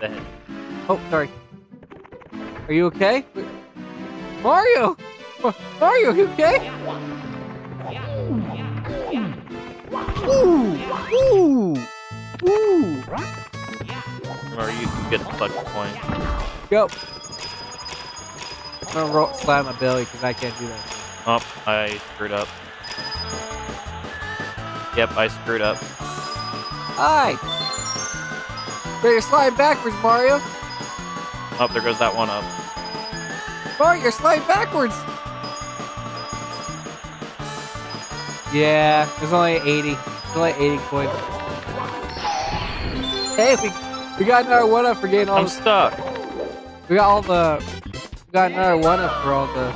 the head. Oh, sorry. Are you okay? Mario! Ma- Mario, you okay? Ooh! Ooh! Ooh! Or you can get the clutch point. Go! I'm gonna roll, slide my belly because I can't do that. Oh, I screwed up. Yep, I screwed up. Hi! But you're sliding backwards, Mario! Oh, there goes that one up. Mario, you're sliding backwards! Yeah, there's only 80. There's only 80 coins. Hey, we, we got another one up for getting all I'm the, stuck. We got all the. We got another one up for all the.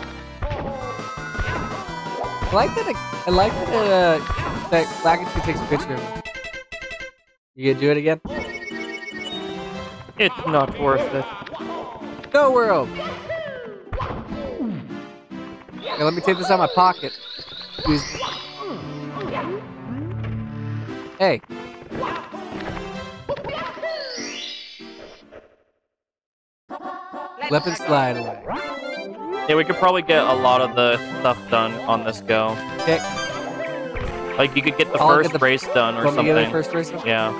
I like that. It, I like that. Uh, that Lackey takes a picture of me. You gonna do it again? It's not worth it. Go world. Let me take this out of my pocket. Use- Hey. Weapon slide away. Yeah, we could probably get a lot of the stuff done on this go. Okay. Like you could get the I'll first get the- race done or Want me to get the something. first race? Yeah.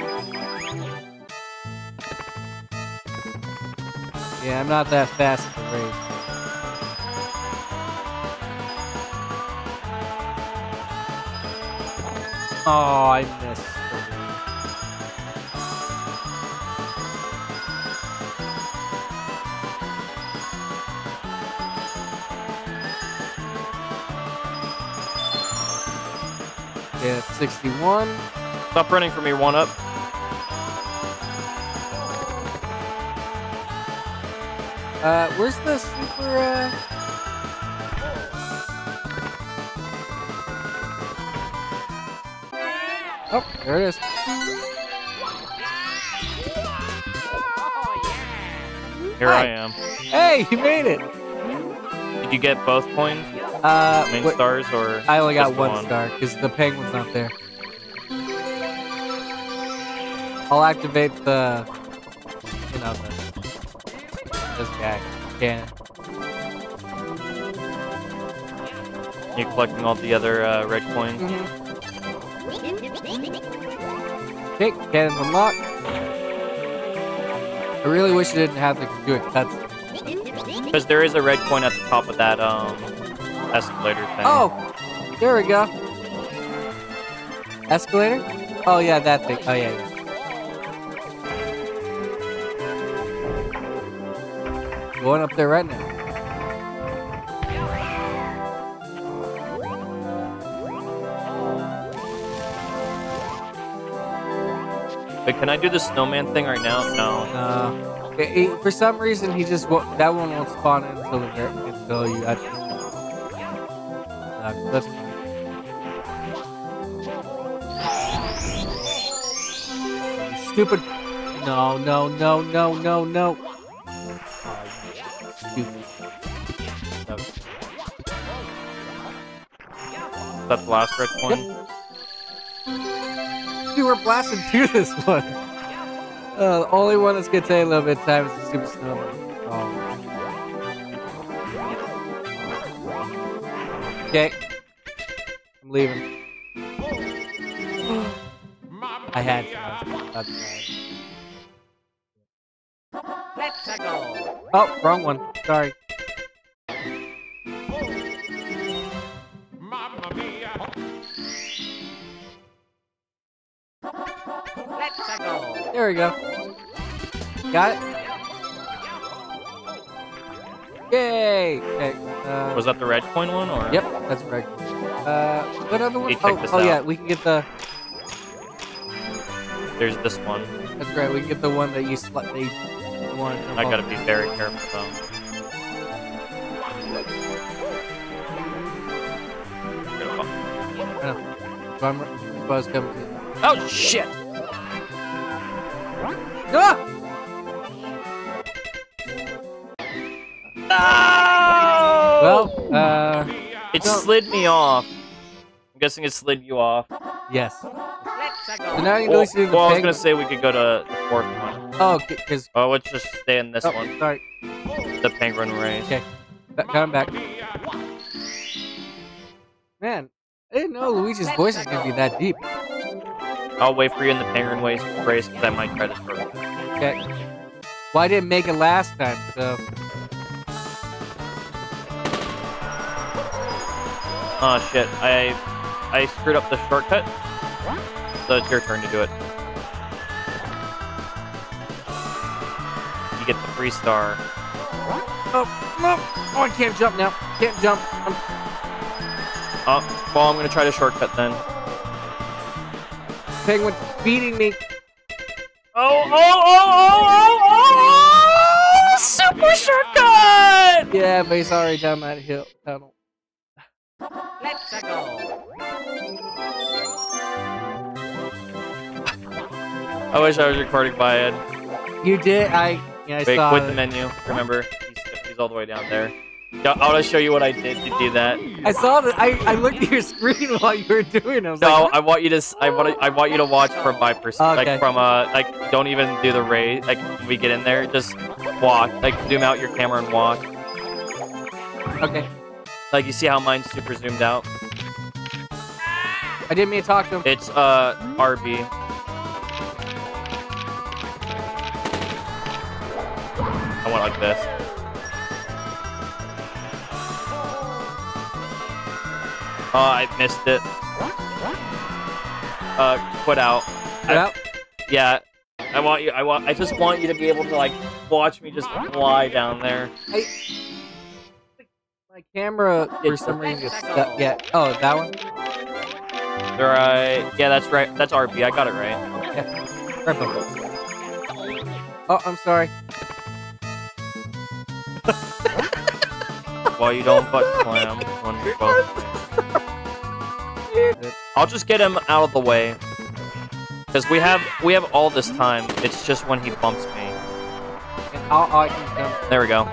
Yeah, I'm not that fast at the race. Oh, I missed. Yeah, 61. Stop running for me, one up. Uh, where's the super, uh... Oh, there it is. Here Hi. I am. Hey, you made it! Did you get both coins? Uh, Main what- stars or I only got just one, star because the penguin's not there. I'll activate the, you know, the, this guy cannon. You collecting all the other uh, red coins? Mm-hmm. Okay, cannon's unlocked. I really wish I didn't have to do a cutscene. Because there is a red coin at the top of that um escalator thing. Oh, there we go. Escalator? Oh yeah, that thing. Oh yeah. Going up there right now. But can I do the snowman thing right now? No. Uh, it- it- for some reason, he just wo- that one won't spawn in until the until you actually. Uh, that's fine. Stupid. No, no, no, no, no, no. That the last red coin? Dude, we're blasting through this one. Uh, the only one that's gonna take a little bit of time is the stupid snowman. Oh. Okay. I'm leaving. I had to. Let's go. Oh, wrong one. Sorry. There we go. Got it? Yay! Okay, uh, Was that the red coin one or? Yep, that's right. Uh, what other one? Hey, Oh, oh yeah, we can get the. There's this one. That's right. We can get the one that you sl- they you want. I gotta be very careful though. I'm, so coming. Oh shit! Ah! No! Well, uh, it no. slid me off. I'm guessing it slid you off. yes. So now you Well, know see the well, I was gonna say we could go to the fourth one. Oh, because Oh, let's just stay in this oh, one. sorry. The penguin race. Okay. Ba- Come back. Man, I didn't know Luigi's voice is gonna be that deep. I'll wait for you in the penguin race race because I might try this first. Okay. Well, I didn't make it last time, so Oh shit! I I screwed up the shortcut. So it's your turn to do it. You get the free star. oh no, oh I can't jump now. Can't jump. I'm, Oh, well, I'm gonna try the shortcut then. Penguin beating me. Oh, oh, oh, oh, oh, oh! Super shortcut! Yeah, but he's already down that hill tunnel. Let's go. I wish I was recording by Ed. You did. I yeah, I Wait, saw. quit it. the menu. Remember, he's, he's all the way down there. Yeah, I'll just show you what I did to do that. I saw that. I, I looked at your screen while you were doing. it. I was No, like, I want you to. I want. to- I want you to watch from my perspective. Okay. Like from a like don't even do the race. Like we get in there, just walk. Like zoom out your camera and walk. okay. Like you see how mine's super zoomed out. I didn't mean to talk to him. It's uh RB. I went like this. Oh, I missed it. Uh, quit out. I- Yep. Yeah, I want you. I want. I just want you to be able to like watch me just fly down there. I, my camera for some reason is stuck. Yeah. Oh, that one. Right? Yeah, that's right. That's RB. I got it right. Yeah, Right before. Oh, I'm sorry. Well, you don't butt slam when both. I'll just get him out of the way. Cause we have we have all this time. It's just when he bumps me. I'll, I can jump. There we go.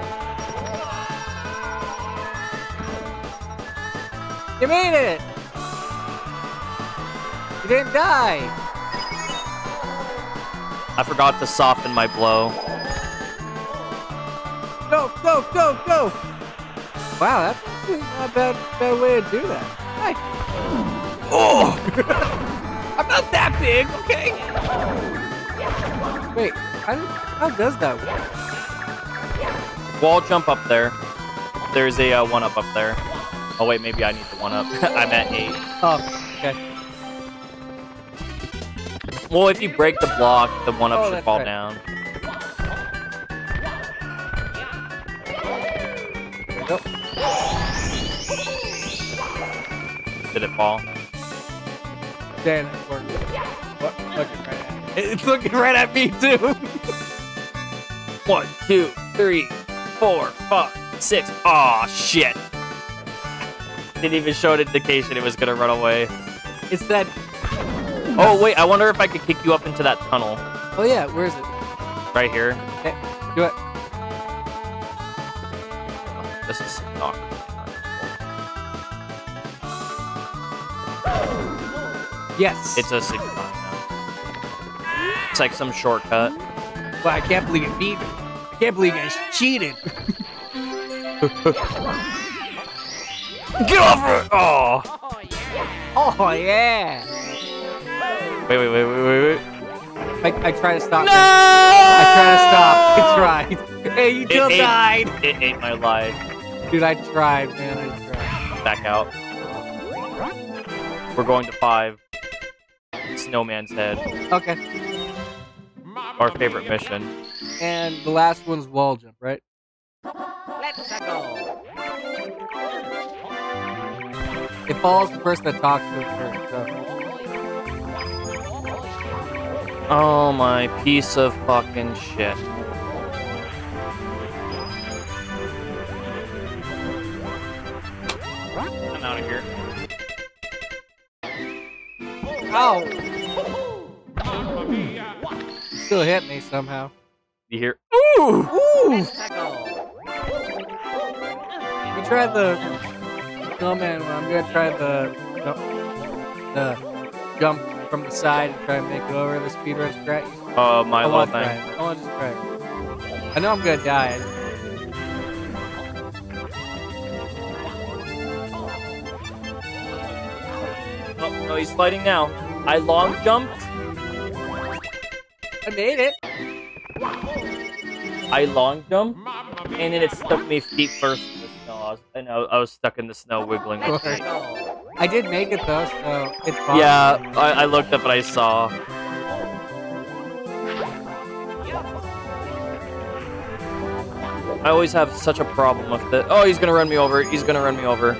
You made it. You didn't die. I forgot to soften my blow. Go, go, go, go. Wow, that's not a bad, bad way to do that. Hi. Oh! I'm not that big, okay? Wait, how, how does that work? Wall jump up there. There's a uh, one up up there. Oh wait, maybe I need the one up. I'm at eight. Oh, okay. Well, if you break the block, the one up Oh, should fall right. down. There we go. Did it fall? Dan, it's working. What? Looking right at It's looking right at me, too. One, two, three, four, five, six. Aw, shit. Didn't even show an indication it was gonna run away. it's that. Oh, wait, I wonder if I could kick you up into that tunnel. Oh, yeah, where is it? Right here. Do it. Oh, this is awkward. Yes. It's a secret. It's like some shortcut. Well, I can't believe it beat me. I can't believe you guys cheated. Get off it! Oh! Oh, yeah. Oh yeah. Wait, wait, wait, wait, wait, wait. I, I try to stop. No! him. I try to stop. I tried. Hey, you still died. It ate my life. Dude, I tried, man. I tried. Back out. We're going to five. Snowman's Head. Okay. Our favorite mission. And the last one's wall jump, right? Let's go. It follows the person that talks to it first. So. Oh my piece of fucking shit. I'm out of here. Ow! Still hit me somehow. You hear? Ooh! Ooh! You tried the snowman one. I'm gonna try the no, the jump from the side and try and make it over the speedrun strat. Oh, my I little thing. I want to just try. I know I'm gonna die. Oh, no, he's sliding now. I long jumped. I made it. I long jumped, and then it stuck me feet first in the snow. I was, and I, I was stuck in the snow, wiggling. Let's Right. go. I did make it though, so it's fine. Yeah, I, I looked up and I saw. I always have such a problem with it. Oh, he's gonna run me over. He's gonna run me over.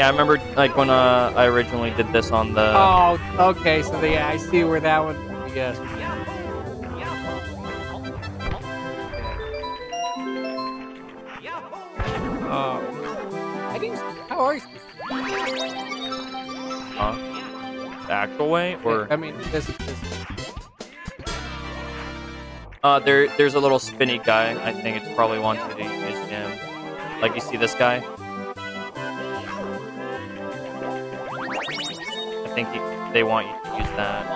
Yeah, I remember like when uh, I originally did this on the. Oh, okay. So the, yeah, I see where that one. Yes. Oh. I didn't. How are you? Huh? The actual way, or I mean, this this. uh, there there's a little spinny guy. I think it's probably wants you to use him. Like you see this guy. I think they want you to use that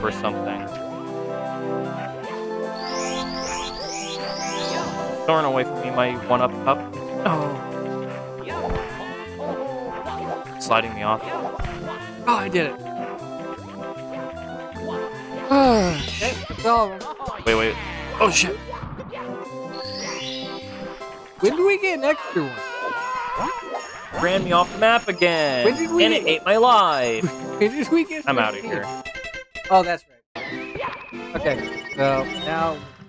for something. Throwing away from me my one up cup. Oh. Sliding me off. Oh, I did it. okay, all. Wait, wait. Oh shit. When do we get an extra one? Ran me off the map again. When did we- And it ate my life. When did we get? I'm out of 15? here. Oh, that's right. Okay, so now Mamma mia!